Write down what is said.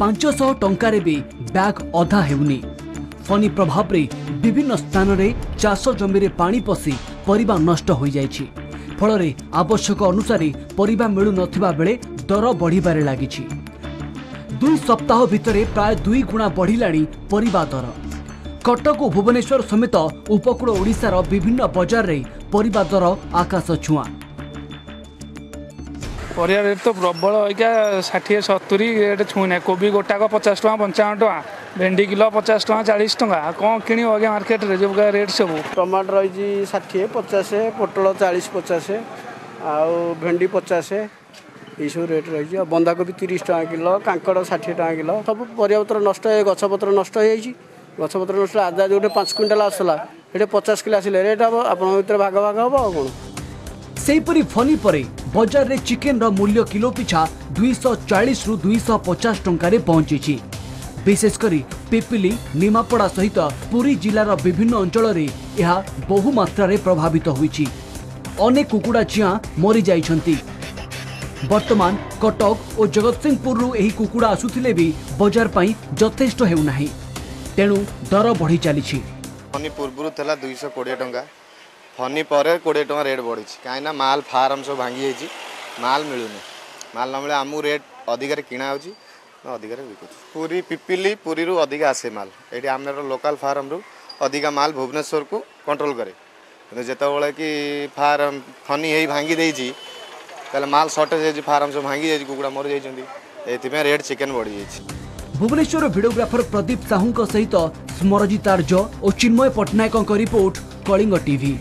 ପାଞ୍ଚଶହ ଟଙ୍କାରେ ବି ବ୍ୟାଗ୍ ଅଧା ହେଉନି। ଫନି ପ୍ରଭାବରେ ବିଭିନ୍ନ ସ୍ଥାନରେ ଚାଷ ଜମିରେ ପାଣି ପଶି ପରିବା ନଷ୍ଟ ହୋଇଯାଇଛି। ଫଳରେ ଆବଶ୍ୟକ ଅନୁସାରେ ପରିବା ମିଳୁନଥିବା ବେଳେ ଦର ବଢ଼ିବାରେ ଲାଗିଛି। ଦୁଇ ସପ୍ତାହ ଭିତରେ ପ୍ରାୟ ଦୁଇ ଗୁଣା ବଢ଼ିଲାଣି ପରିବା ଦର। କଟକ ଓ ଭୁବନେଶ୍ୱର ସମେତ ଉପକୂଳ ଓଡ଼ିଶାର ବିଭିନ୍ନ ବଜାରରେ ପରିବା ଦର ଆକାଶ ଛୁଆଁ ପରିବା ରେଟ୍ ତ ପ୍ରବଳ ଅଇକା ଷାଠିଏ ସତୁରି ରେଟ୍ ଛୁଇଁନାହିଁ କୋବି ଗୋଟାକ ପଚାଶ ଟଙ୍କା ପଞ୍ଚାବନ ଟଙ୍କା। ଭେଣ୍ଡି କିଲୋ ପଚାଶ ଟଙ୍କା ଚାଳିଶ ଟଙ୍କା। ଆଉ କ'ଣ କିଣିବ ଆଜ୍ଞା ମାର୍କେଟରେ ଯେଉଁ ପ୍ରକାର ରେଟ୍ ସବୁ? ଟମାଟୋ ରହିଛି ଷାଠିଏ ପଚାଶ ପୋଟଳ ଚାଳିଶ ପଚାଶ ଆଉ ଭେଣ୍ଡି ପଚାଶ ଏଇସବୁ ରେଟ୍ ରହିଛି। ଆଉ ବନ୍ଧାକୋବି ତିରିଶ ଟଙ୍କା କିଲୋ କାଙ୍କଡ଼ ଷାଠିଏ ଟଙ୍କା କିଲୋ। ସବୁ ପରିବାପତ୍ର ନଷ୍ଟ ହେଇ ଗଛପତ୍ର ନଷ୍ଟ ହେଇଯାଇଛି। ଗଛପତ୍ର ନଷ୍ଟ ଆଦା ଯେଉଁଠି ପାଞ୍ଚ କୁଇଣ୍ଟାଲ ଆସୁଥିଲା ସେଠି ପଚାଶ କିଲୋ ଆସିଲେ। ରେଟ୍ ହେବ ଆପଣଙ୍କ ଭିତରେ ଭାଗ ଭାଗ ହେବ ଆଉ କ'ଣ? ସେହିପରି ଫନି ପରେ ବଜାରରେ ଚିକେନର ମୂଲ୍ୟ କିଲୋ ପିଛା ଦୁଇଶହ ଚାଳିଶରୁ ଦୁଇଶହ ପଚାଶ ଟଙ୍କାରେ ପହଞ୍ଚିଛି। ବିଶେଷ କରି ପିପିଲି ନିମାପଡ଼ା ସହିତ ପୁରୀ ଜିଲ୍ଲାର ବିଭିନ୍ନ ଅଞ୍ଚଳରେ ଏହା ବହୁ ମାତ୍ରାରେ ପ୍ରଭାବିତ ହୋଇଛି। ଅନେକ କୁକୁଡ଼ା ଚିଆଁ ମରିଯାଇଛନ୍ତି। ବର୍ତ୍ତମାନ କଟକ ଓ ଜଗତସିଂହପୁରରୁ ଏହି କୁକୁଡ଼ା ଆସୁଥିଲେ ବି ବଜାର ପାଇଁ ଯଥେଷ୍ଟ ହେଉନାହିଁ। ତେଣୁ ଦର ବଢ଼ି ଚାଲିଛି। ଫନି ପୂର୍ବରୁ ଥିଲା ଦୁଇଶହ କୋଡ଼ିଏ ଟଙ୍କା। ଫନି ପରେ କୋଡ଼ିଏ ଟଙ୍କା ରେଟ୍ ବଢ଼ିଛି। କାହିଁକିନା ମାଲ ଫାର୍ମ ସବୁ ଭାଙ୍ଗି ଯାଇଛି ମାଲ ମିଳୁନି। ମାଲ ନ ମିଳେ ଆମକୁ ରେଟ୍ ଅଧିକାରେ କିଣା ହେଉଛି ଅଧିକାରେ ବିକୁଛୁ। ପୁରୀ ପିପିଲି ପୁରୀରୁ ଅଧିକା ଆସେ ମାଲ। ଏଇଠି ଆମର ଲୋକାଲ ଫାର୍ମରୁ ଅଧିକା ମାଲ ଭୁବନେଶ୍ୱରକୁ କଣ୍ଟ୍ରୋଲ କରେ। କିନ୍ତୁ ଯେତେବେଳେ କି ଫାର୍ମ ଫନି ହେଇ ଭାଙ୍ଗି ଦେଇଛି ତାହେଲେ ମାଲ ସର୍ଟେଜ୍ ହେଇଛି ଫାର୍ମ ସବୁ ଭାଙ୍ଗି ଯାଇଛି କୁକୁଡ଼ା ମରିଯାଇଛନ୍ତି ଏଥିପାଇଁ ରେଟ୍ ଚିକେନ୍ ବଢ଼ିଯାଇଛି। ଭୁବନେଶ୍ୱର ଭିଡିଓଗ୍ରାଫର ପ୍ରଦୀପ ସାହୁଙ୍କ ସହିତ ସ୍ମରଜିତ ଆର୍ଯ୍ୟ ଓ ଚିନ୍ମୟ ପଟ୍ଟନାୟକଙ୍କ ରିପୋର୍ଟ କଳିଙ୍ଗ ଟିଭି